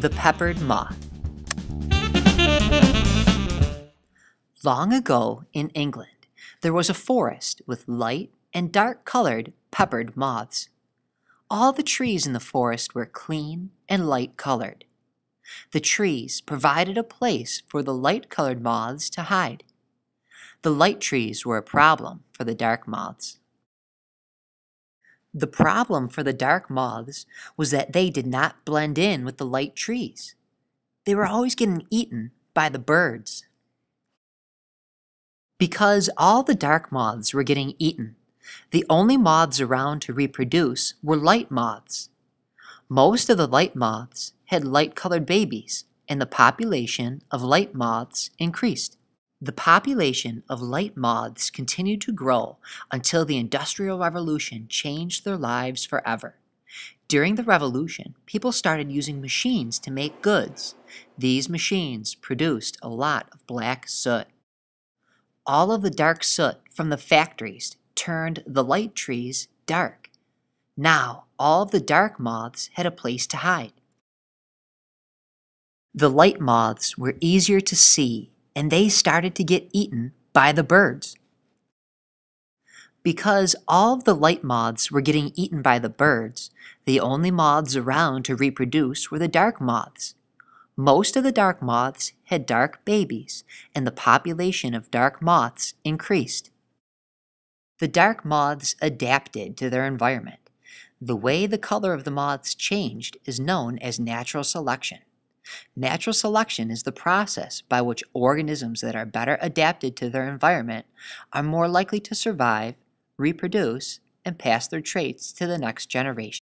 The Peppered Moth Long ago in England, there was a forest with light and dark colored peppered moths. All the trees in the forest were clean and light colored. The trees provided a place for the light colored moths to hide. The light trees were a problem for the dark moths. The problem for the dark moths was that they did not blend in with the light trees. They were always getting eaten by the birds. Because all the dark moths were getting eaten, the only moths around to reproduce were light moths. Most of the light moths had light-colored babies, and the population of light moths increased. The population of light moths continued to grow until the Industrial Revolution changed their lives forever. During the revolution, people started using machines to make goods. These machines produced a lot of black soot. All of the dark soot from the factories turned the light trees dark. Now, all of the dark moths had a place to hide. The light moths were easier to see and they started to get eaten by the birds. Because all of the light moths were getting eaten by the birds, the only moths around to reproduce were the dark moths. Most of the dark moths had dark babies, and the population of dark moths increased. The dark moths adapted to their environment. The way the color of the moths changed is known as natural selection. Natural selection is the process by which organisms that are better adapted to their environment are more likely to survive, reproduce, and pass their traits to the next generation.